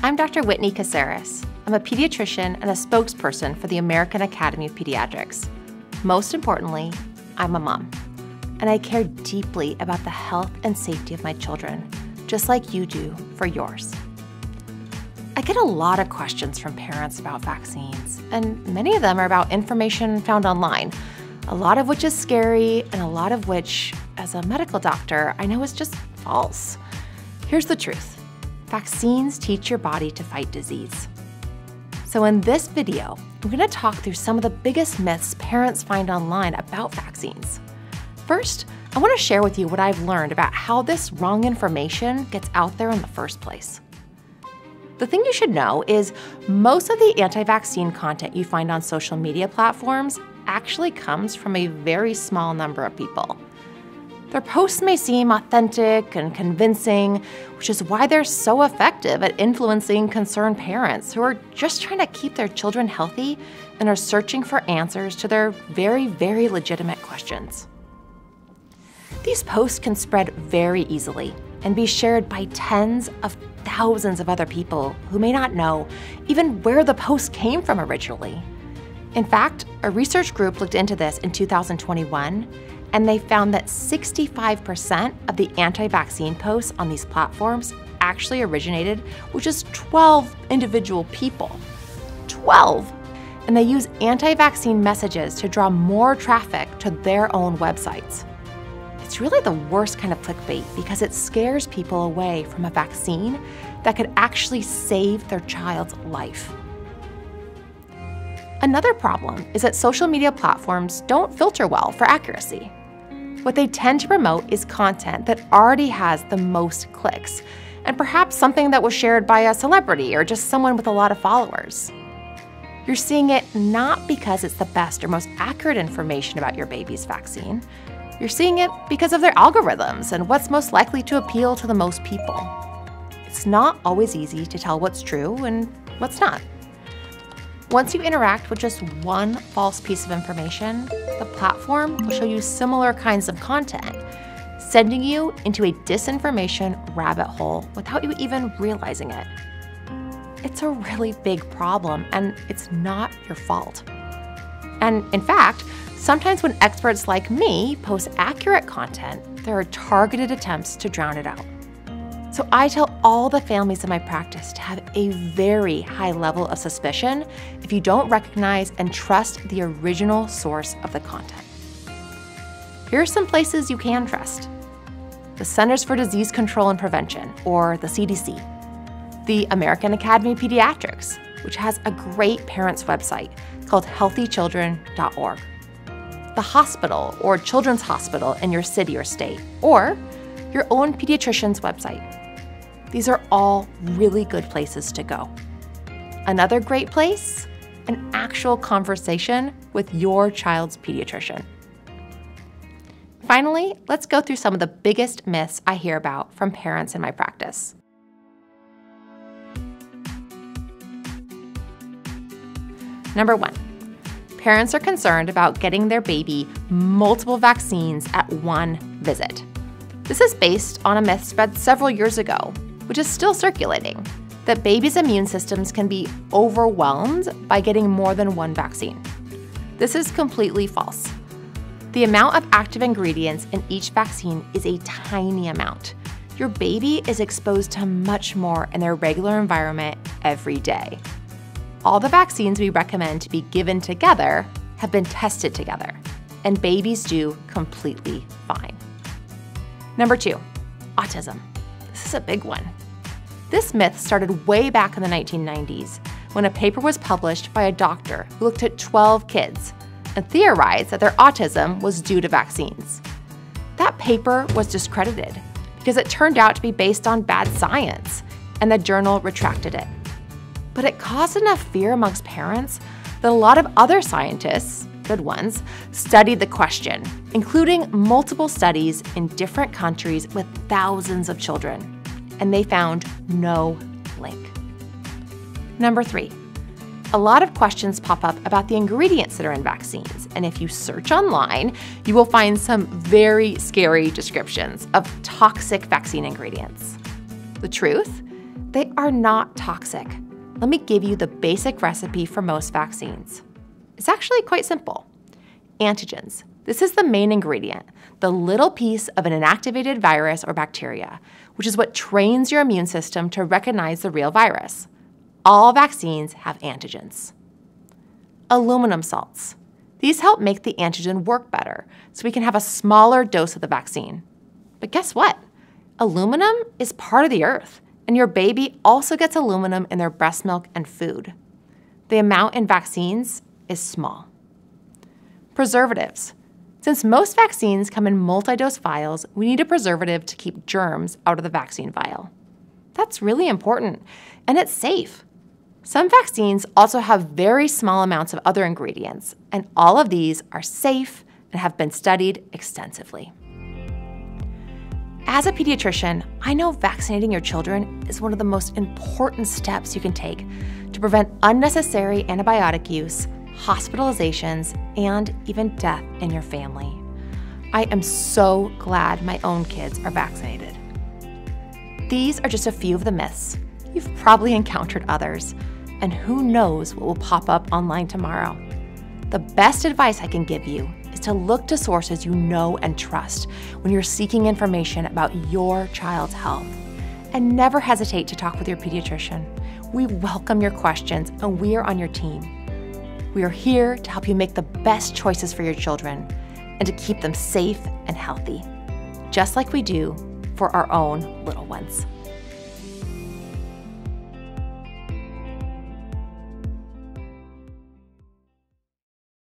I'm Dr. Whitney Casares. I'm a pediatrician and a spokesperson for the American Academy of Pediatrics. Most importantly, I'm a mom, and I care deeply about the health and safety of my children, just like you do for yours. I get a lot of questions from parents about vaccines, and many of them are about information found online, a lot of which is scary, and a lot of which, as a medical doctor, I know is just false. Here's the truth vaccines teach your body to fight disease. So, in this video, I'm going to talk through some of the biggest myths parents find online about vaccines. First, I want to share with you what I've learned about how this wrong information gets out there in the first place. The thing you should know is most of the anti vaccine content you find on social media platforms actually comes from a very small number of people. Their posts may seem authentic and convincing, which is why they're so effective at influencing concerned parents who are just trying to keep their children healthy and are searching for answers to their very, very legitimate questions. These posts can spread very easily and be shared by tens of thousands of other people who may not know even where the post came from originally. In fact, a research group looked into this in 2021 and they found that 65% of the anti vaccine posts on these platforms actually originated with just 12 individual people. 12! And they use anti vaccine messages to draw more traffic to their own websites. It's really the worst kind of clickbait because it scares people away from a vaccine that could actually save their child's life. Another problem is that social media platforms don't filter well for accuracy. What they tend to promote is content that already has the most clicks, and perhaps something that was shared by a celebrity or just someone with a lot of followers. You're seeing it not because it's the best or most accurate information about your baby's vaccine. You're seeing it because of their algorithms and what's most likely to appeal to the most people. It's not always easy to tell what's true and what's not. Once you interact with just one false piece of information, the platform will show you similar kinds of content, sending you into a disinformation rabbit hole without you even realizing it. It's a really big problem, and it's not your fault. And in fact, sometimes when experts like me post accurate content, there are targeted attempts to drown it out. So I tell all the families in my practice to have a very high level of suspicion if you don't recognize and trust the original source of the content. Here are some places you can trust the Centers for Disease Control and Prevention, or the CDC, the American Academy of Pediatrics, which has a great parents website called healthychildren.org, the hospital or children's hospital in your city or state, or your own pediatrician's website. These are all really good places to go. Another great place? An actual conversation with your child's pediatrician. Finally, let's go through some of the biggest myths I hear about from parents in my practice. Number one, parents are concerned about getting their baby multiple vaccines at one visit. This is based on a myth spread several years ago which is still circulating, that babies' immune systems can be overwhelmed by getting more than one vaccine. This is completely false. The amount of active ingredients in each vaccine is a tiny amount. Your baby is exposed to much more in their regular environment every day. All the vaccines we recommend to be given together have been tested together, and babies do completely fine. Number two, autism. This is a big one. This myth started way back in the 1990s when a paper was published by a doctor who looked at 12 kids and theorized that their autism was due to vaccines. That paper was discredited because it turned out to be based on bad science, and the journal retracted it. But it caused enough fear amongst parents that a lot of other scientists, good ones, studied the question, including multiple studies in different countries with thousands of children and they found no link. Number three, a lot of questions pop up about the ingredients that are in vaccines, and if you search online, you will find some very scary descriptions of toxic vaccine ingredients. The truth They are not toxic. Let me give you the basic recipe for most vaccines. It's actually quite simple. Antigens. This is the main ingredient, the little piece of an inactivated virus or bacteria, which is what trains your immune system to recognize the real virus. All vaccines have antigens. Aluminum salts. These help make the antigen work better, so we can have a smaller dose of the vaccine. But guess what? Aluminum is part of the earth, and your baby also gets aluminum in their breast milk and food. The amount in vaccines is small. Preservatives. Since most vaccines come in multi dose vials, we need a preservative to keep germs out of the vaccine vial. That's really important, and it's safe. Some vaccines also have very small amounts of other ingredients, and all of these are safe and have been studied extensively. As a pediatrician, I know vaccinating your children is one of the most important steps you can take to prevent unnecessary antibiotic use, hospitalizations, and even death in your family. I am so glad my own kids are vaccinated. These are just a few of the myths. You've probably encountered others, and who knows what will pop up online tomorrow. The best advice I can give you is to look to sources you know and trust when you're seeking information about your child's health. And never hesitate to talk with your pediatrician. We welcome your questions and we are on your team. We are here to help you make the best choices for your children and to keep them safe and healthy, just like we do for our own little ones.